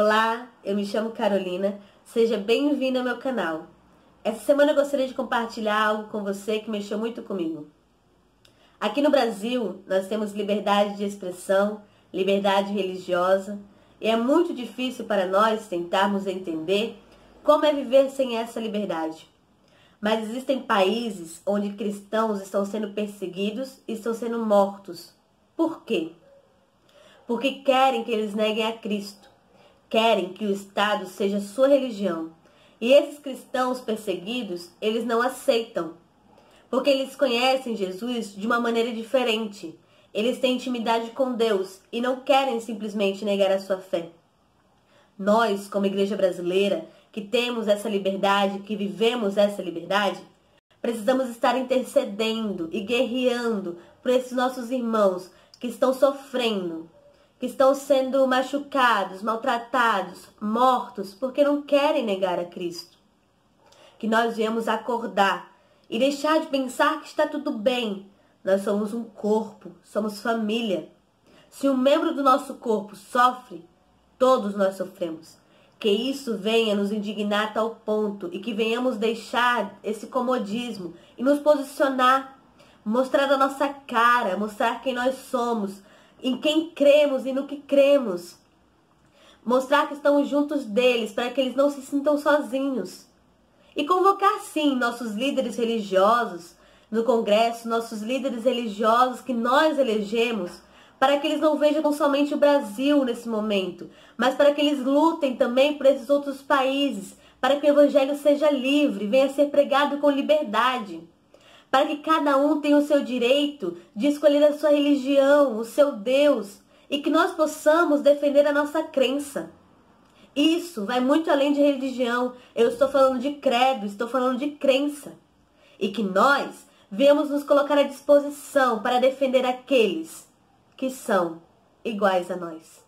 Olá, eu me chamo Carolina, seja bem-vindo ao meu canal. Essa semana eu gostaria de compartilhar algo com você que mexeu muito comigo. Aqui no Brasil, nós temos liberdade de expressão, liberdade religiosa, e é muito difícil para nós tentarmos entender como é viver sem essa liberdade. Mas existem países onde cristãos estão sendo perseguidos e estão sendo mortos. Por quê? Porque querem que eles neguem a Cristo. Querem que o Estado seja sua religião. E esses cristãos perseguidos, eles não aceitam. Porque eles conhecem Jesus de uma maneira diferente. Eles têm intimidade com Deus e não querem simplesmente negar a sua fé. Nós, como igreja brasileira, que temos essa liberdade, que vivemos essa liberdade, precisamos estar intercedendo e guerreando por esses nossos irmãos que estão sofrendo, que estão sendo machucados, maltratados, mortos, porque não querem negar a Cristo. Que nós viemos acordar e deixar de pensar que está tudo bem. Nós somos um corpo, somos família. Se um membro do nosso corpo sofre, todos nós sofremos que isso venha nos indignar a tal ponto e que venhamos deixar esse comodismo e nos posicionar, mostrar a nossa cara, mostrar quem nós somos, em quem cremos e no que cremos. Mostrar que estamos juntos deles para que eles não se sintam sozinhos. E convocar sim nossos líderes religiosos no Congresso, nossos líderes religiosos que nós elegemos para que eles não vejam somente o Brasil nesse momento, mas para que eles lutem também por esses outros países, para que o Evangelho seja livre, venha ser pregado com liberdade, para que cada um tenha o seu direito de escolher a sua religião, o seu Deus, e que nós possamos defender a nossa crença. Isso vai muito além de religião. Eu estou falando de credo, estou falando de crença. E que nós venhamos nos colocar à disposição para defender aqueles que são iguais a nós.